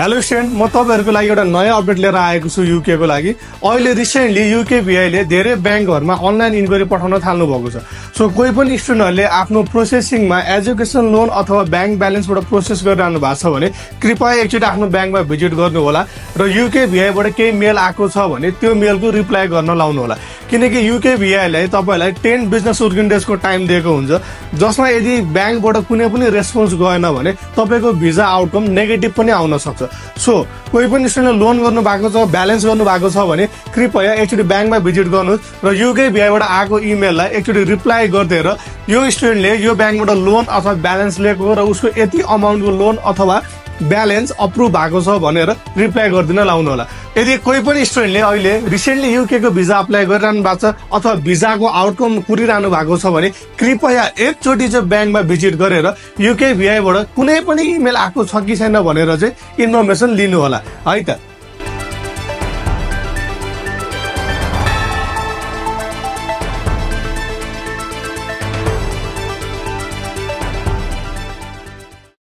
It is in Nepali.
हेलो स्टुडेन्ट म तपाईँहरूको लागि एउटा नयाँ अपडेट लिएर आएको छु युकेको लागि। अहिले रिसेन्टली युके भिआईले धेरै ब्याङ्कहरूमा अनलाइन इन्क्वायरी पठाउन थाल्नु भएको छ। सो कोही पनि स्टुडेन्टहरूले आफ्नो प्रोसेसिङमा एजुकेसन लोन अथवा ब्याङ्क ब्यालेन्सबाट प्रोसेस गरिरहनु भएको छ भने कृपया एकचोटि आफ्नो ब्याङ्कमा भिजिट गर्नु होला र युके भिआईबाट केही मेल आएको छ भने त्यो मेलको रिप्लाई गर्न लाउनु होला किनकि युके भिआईलाई तपाईँलाई टेन बिजनेस वर्किङ डेजको टाइम दिएको हुन्छ। जसमा यदि ब्याङ्कबाट कुनै पनि रेस्पोन्स गएन भने तपाईँको भिजा आउटकम नेगेटिभ पनि आउन सक्छ। सो कोही पनि स्टुडेन्टले लोन गर्नु भएको छ ब्यालेन्स गर्नु भएको छ भने कृपया एकचोटि ब्याङ्कमा भिजिट गर्नुहोस् र युके भिआईबाट आएको इमेललाई एकचोटि रिप्लाई गरिदिएर यो स्टुडेन्टले यो ब्याङ्कबाट लोन अथवा ब्यालेन्स लिएको र उसको यति अमाउन्टको लोन अथवा ब्यालेन्स अप्रुभ भएको छ भनेर रिप्लाई गरिदिन लाउनु होला। यदि कोही पनि स्टुडेन्टले अहिले रिसेन्टली युकेको भिजा अप्लाई गरिरहनु भएको छ अथवा भिजाको आउटकम कुरिरहनु भएको छ भने कृपया एकचोटि चाहिँ ब्याङ्कमा भिजिट गरेर युके भिआईबाट कुनै पनि इमेल आएको छ कि छैन भनेर चाहिँ इन्फर्मेसन लिनु होला। है त?